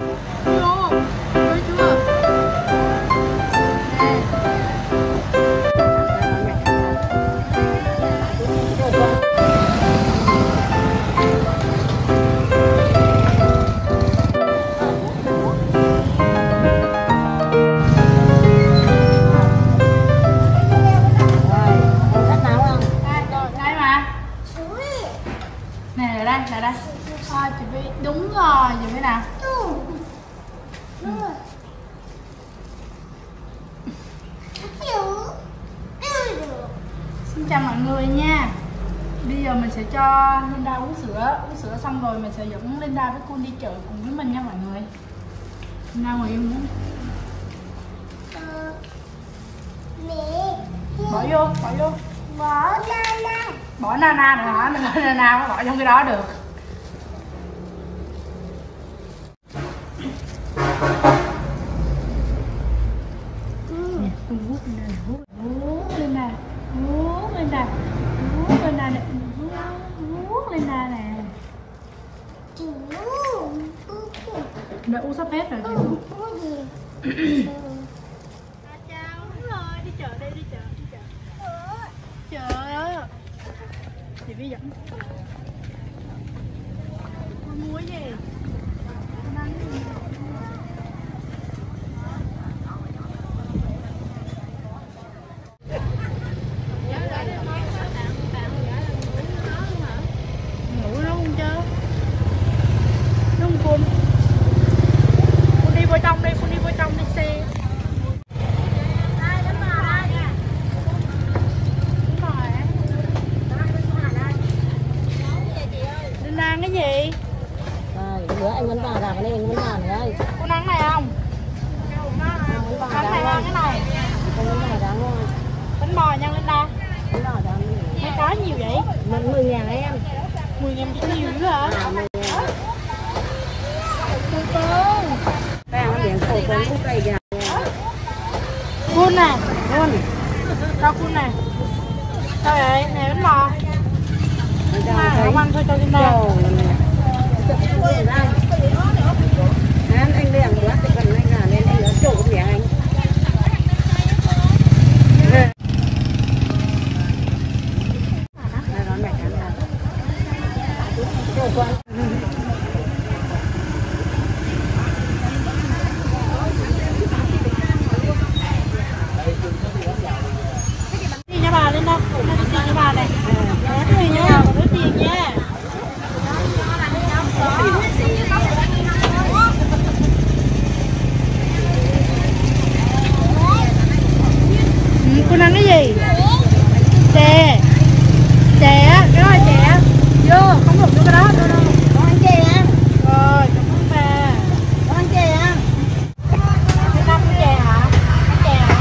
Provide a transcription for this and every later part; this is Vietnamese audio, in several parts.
Vô, vui Bây giờ mình sẽ cho Linda uống sữa. Uống sữa xong rồi mình sẽ dẫn Linda với Kun đi chợ cùng với mình nha mọi người. Linda ngồi im muốn Bỏ vô, bỏ vô. Bỏ Nana. Nữa hả? Đừng có Nana bỏ trong cái đó được Nè, Kun vuốt Linda nè, vuốt Vuốt Linda Vuốt Linda Vuốt Linda nè Vuốt- Vuốt Linda nè Đã uống sắp hết rồi chị Chào rồi, đi chợ đi, đi chợ, đi chợ Chợ đi dẫn Con mua gì? Con ăn cái gì? ngủ nó không chứ đúng không con con đi vô trong đi con đi vô trong đi xe Đúng rồi. Linh ăn cái gì? Bữa anh vẫn vào làm này anh vẫn vào nữa ơi Con ăn này không? Ăn này ăn cái này. Anh vẫn vào đáng ngon. Bánh bò nha vào đáng Mấy cái nhiều vậy? mình mười ngàn em. 10 ngàn chỉ nhiều dữ hả? mười ngàn. Cũng cũng cây kìa Kun nè luôn Cho kun nè Sao vậy? Nè bánh bò. Không ăn, thôi cho Linda anh anh liền quá thì cần anh là nên anh ở chỗ của anh Đây, đón mẹ ăn nào. Chỗ con. Đi nha bà Linda Đi nha bà này Đi nha, đứa tiền nha Ừ, cô ăn cái gì? Chè Chè á, cái đó là chè á Vô, không được vô cái đó đâu đâu Con ăn chè ăn. Rồi, cảm ơn bà Con ăn chè ăn. Cái năm cái chè hả? Cái chè hả?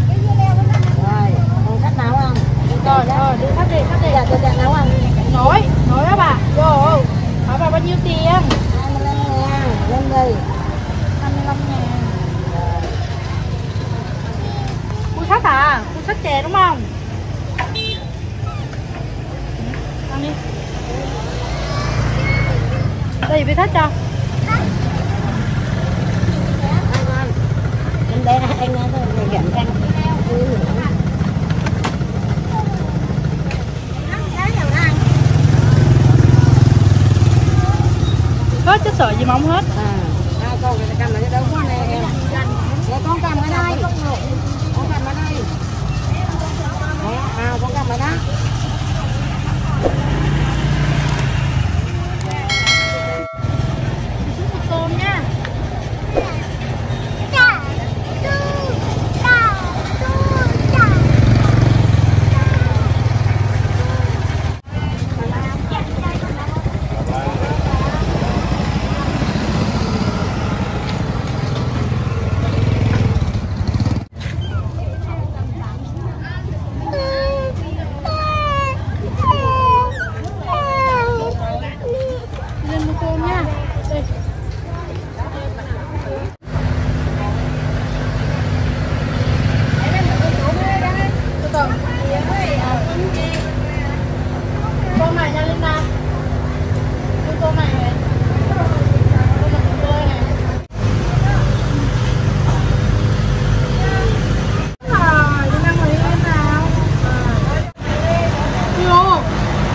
Rồi, con cắt nấu không? Rồi, rồi, đi khách đi, khách đi Dạ, tôi dạ nấu không? Nổi, nổi đó bà Vô, hỏi bà bao nhiêu tiền? 25 ngàn, lên gì? 25 ngàn Khui sách à? Khui sách chè đúng không? Ăn đi Đây, bị sách cho Ăn. Lên đây anh canh. Ừ. Hết chứ sợ gì mà không hết à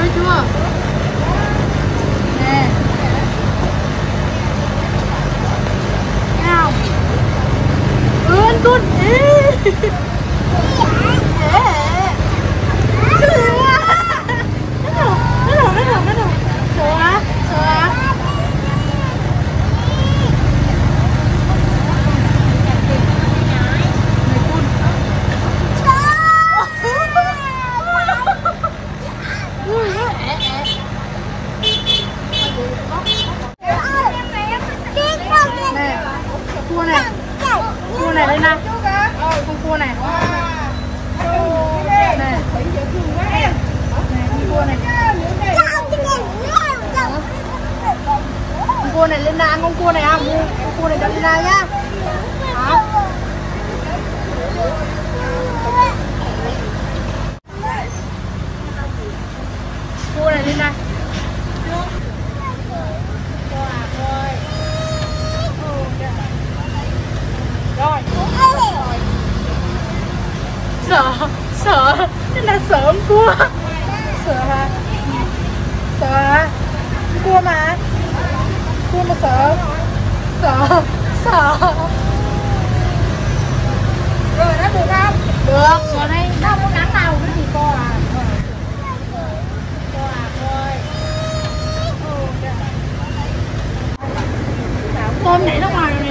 thấy chưa nè. Thấy không ướn cút ý con cua này này này con cua này con cua này lên na ăn con cua này ăn, con cua này cho lên na nhá Hả? nhưng mà sợ sợ sợ. Rồi đó được không? Được. Rồi đây đâu có nắng nào cái gì cô à. Cô à thôi. Ừ, Tôm này nó ngoài rồi này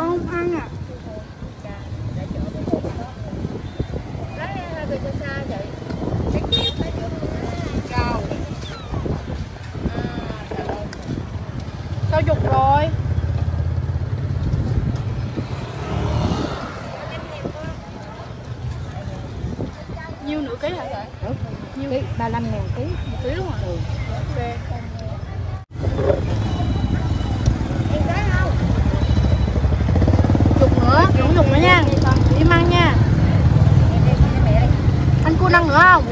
con không ăn à sao dục rồi nhiêu nửa ký hả chị? Ừ. nhiêu ba năm ngàn ký một ký luôn à? Ừ. Okay. năng nữa không?